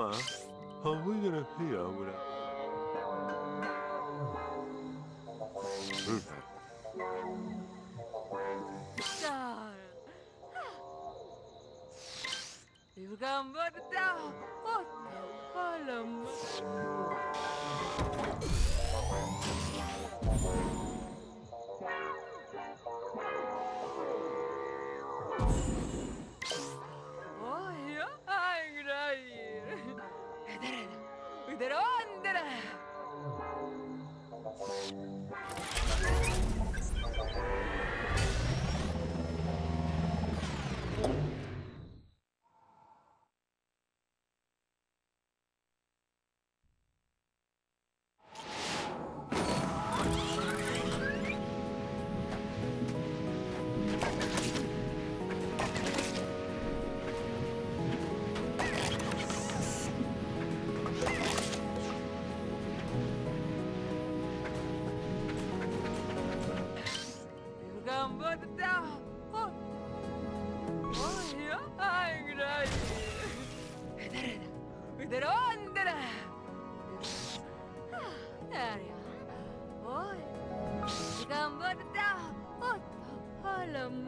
How oh, are we gonna hear without? The?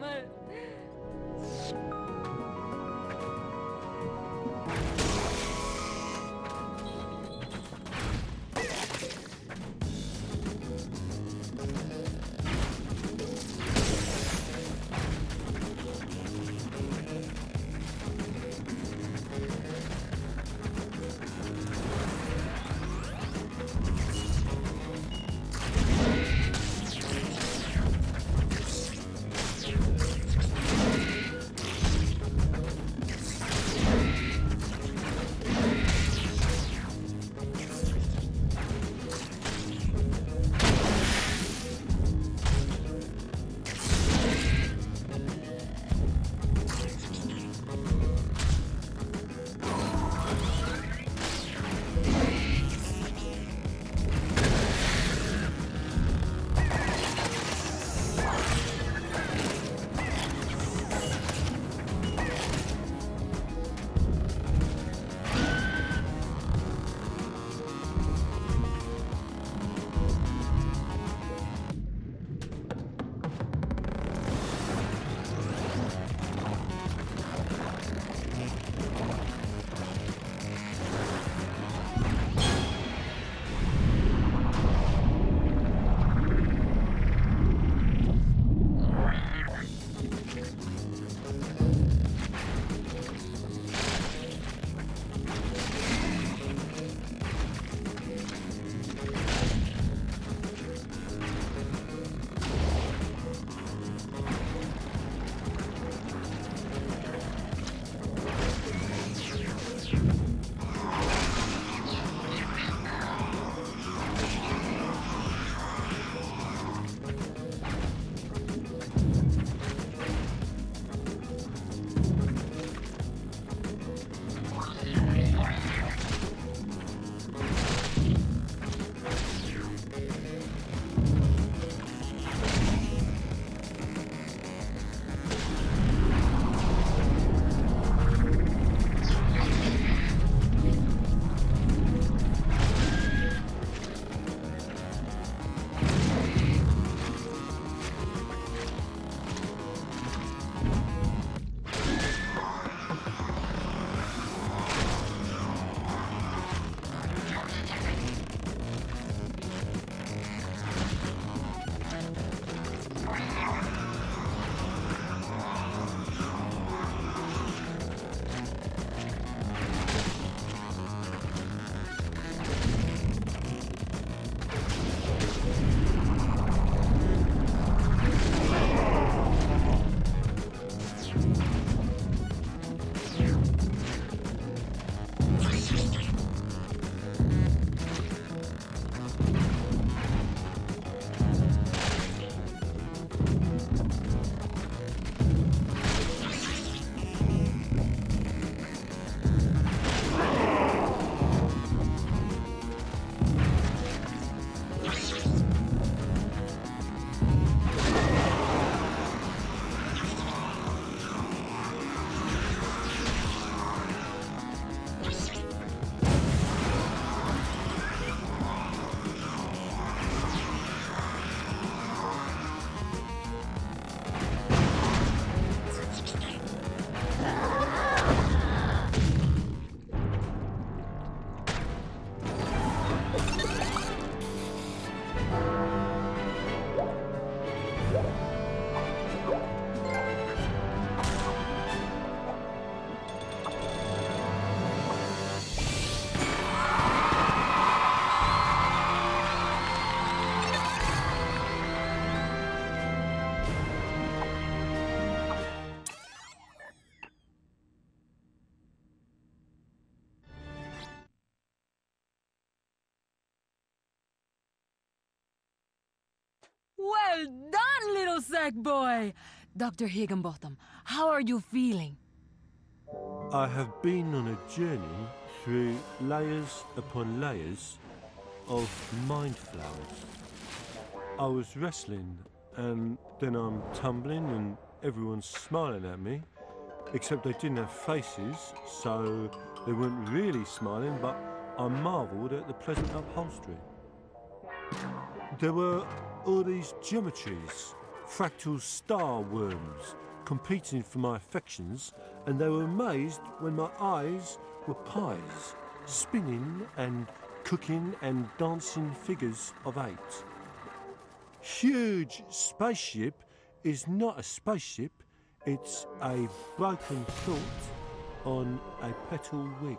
们。Well done, little Sackboy. Dr. Higginbotham, how are you feeling? I have been on a journey through layers upon layers of mind flowers. I was wrestling, and then I'm tumbling, and everyone's smiling at me, except they didn't have faces, so they weren't really smiling, but I marvelled at the pleasant upholstery. There were all these geometries, fractal star worms, competing for my affections, and they were amazed when my eyes were pies, spinning and cooking and dancing figures of eight. Huge spaceship is not a spaceship, it's a broken thought on a petal wing.